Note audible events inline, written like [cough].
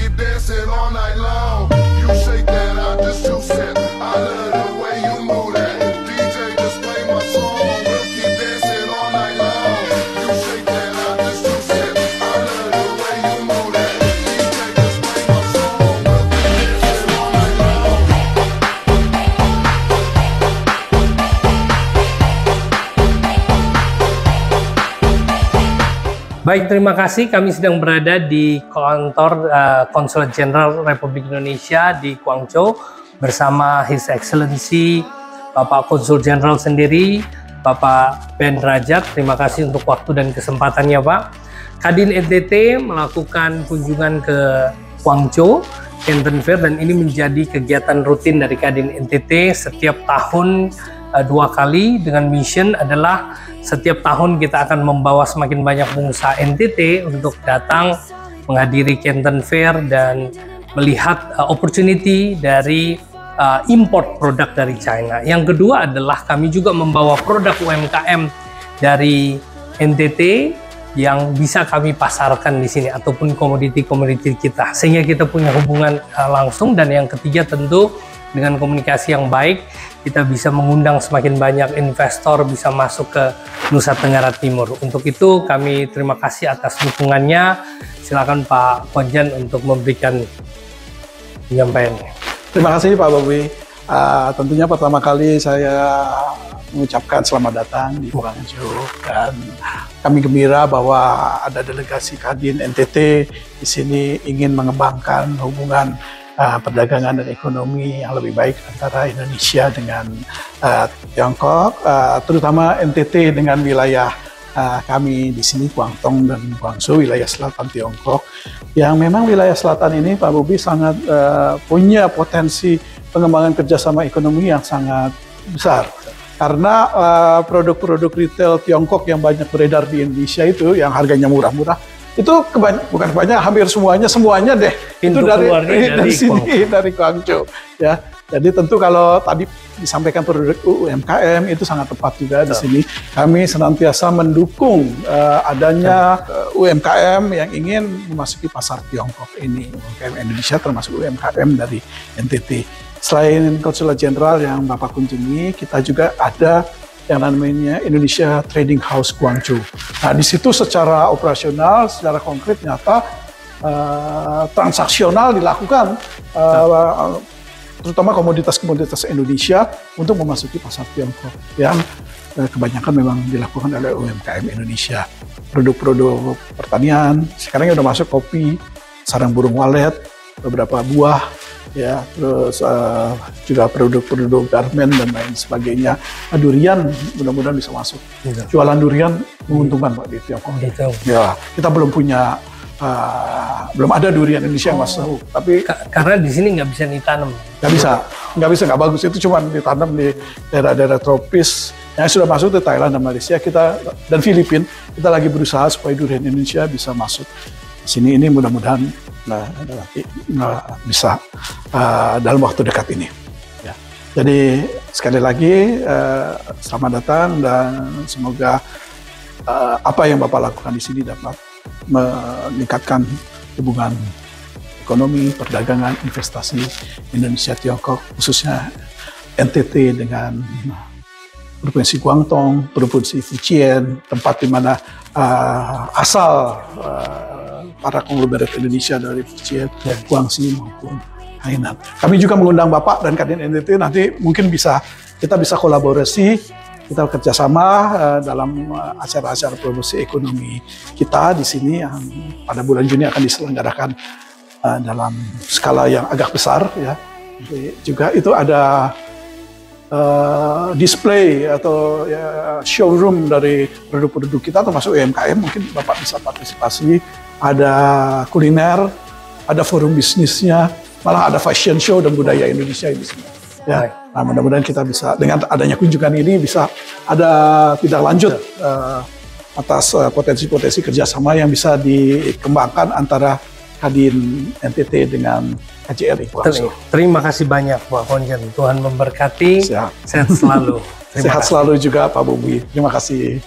keep dancing all night long. Baik, terima kasih. Kami sedang berada di kantor uh, Konsulat Jenderal Republik Indonesia di Guangzhou bersama His Excellency Bapak Konsul Jenderal sendiri, Bapak Ben Rajat. Terima kasih untuk waktu dan kesempatannya, Pak. Kadin NTT melakukan kunjungan ke Guangzhou Canton Fair dan ini menjadi kegiatan rutin dari Kadin NTT setiap tahun uh, dua kali dengan mission adalah setiap tahun kita akan membawa semakin banyak pengusaha NTT untuk datang menghadiri Canton Fair dan melihat uh, opportunity dari uh, import produk dari China. Yang kedua adalah kami juga membawa produk UMKM dari NTT yang bisa kami pasarkan di sini ataupun komoditi-komoditi kita sehingga kita punya hubungan uh, langsung dan yang ketiga tentu dengan komunikasi yang baik kita bisa mengundang semakin banyak investor bisa masuk ke Nusa Tenggara Timur. Untuk itu kami terima kasih atas dukungannya. Silakan Pak Konjen untuk memberikan penyampaiannya. Terima kasih Pak Bobi. Uh, tentunya pertama kali saya mengucapkan selamat datang di Guangzhou dan kami gembira bahwa ada delegasi Kadin NTT di sini ingin mengembangkan hubungan uh, perdagangan dan ekonomi yang lebih baik antara Indonesia dengan uh, Tiongkok, uh, terutama NTT dengan wilayah uh, kami di sini Guangdong dan Guangzhou wilayah selatan Tiongkok yang memang wilayah selatan ini Pak Bobi sangat uh, punya potensi pengembangan kerjasama ekonomi yang sangat besar. Karena uh, produk-produk retail Tiongkok yang banyak beredar di Indonesia itu yang harganya murah-murah itu kebany- bukan banyak hampir semuanya semuanya deh. Pintu itu dari [laughs] dari, dari sini dari Guangzhou ya. Jadi tentu kalau tadi disampaikan produk UMKM itu sangat tepat juga di sini. Kami senantiasa mendukung uh, adanya uh, UMKM yang ingin memasuki pasar Tiongkok ini. UMKM Indonesia termasuk UMKM dari NTT selain konsulat jenderal yang Bapak kunjungi, kita juga ada yang namanya Indonesia Trading House Guangzhou. Nah, di situ secara operasional, secara konkret nyata eh, transaksional dilakukan eh, terutama komoditas-komoditas Indonesia untuk memasuki pasar Tiongkok yang eh, kebanyakan memang dilakukan oleh UMKM Indonesia. Produk-produk pertanian, sekarang udah masuk kopi, sarang burung walet, beberapa buah, ya terus uh, juga produk-produk garment dan lain sebagainya. Nah, durian mudah-mudahan bisa masuk. Iya. jualan durian menguntungkan pak di Tiongkok Gitu. ya kita belum punya uh, belum ada durian Indonesia yang masuk tapi Ka- karena di sini nggak bisa ditanam. nggak bisa. Nggak bisa nggak bagus. Itu cuma ditanam di daerah-daerah tropis. Yang sudah masuk ke Thailand dan Malaysia. Kita dan Filipina. Kita lagi berusaha supaya durian Indonesia bisa masuk. Sini ini mudah-mudahan nah, nah, bisa uh, dalam waktu dekat ini ya. jadi sekali lagi uh, selamat datang dan semoga uh, apa yang bapak lakukan di sini dapat meningkatkan hubungan ekonomi, perdagangan, investasi Indonesia Tiongkok khususnya NTT dengan Provinsi Guangdong, Provinsi Fujian, tempat di mana uh, asal uh, para konglomerat Indonesia dari Fujian, Guangxi maupun Hainan. Kami juga mengundang Bapak dan Kadin NTT nanti mungkin bisa kita bisa kolaborasi kita kerjasama uh, dalam uh, acara-acara promosi ekonomi kita di sini yang pada bulan Juni akan diselenggarakan uh, dalam skala yang agak besar ya. Jadi juga itu ada uh, display atau ya, showroom dari produk-produk kita termasuk UMKM mungkin Bapak bisa partisipasi. Ada kuliner ada forum bisnisnya malah ada fashion show dan budaya Indonesia di sini ya nah mudah-mudahan kita bisa dengan adanya kunjungan ini bisa ada tidak lanjut uh, atas uh, potensi-potensi kerjasama yang bisa dikembangkan antara Kadin NTT dengan KJRI Guangzhou. Terima kasih banyak Pak Konjen. Tuhan memberkati. Siap. Sehat selalu. [laughs] Terima Sehat kasih. selalu juga Pak Bobi. Terima kasih.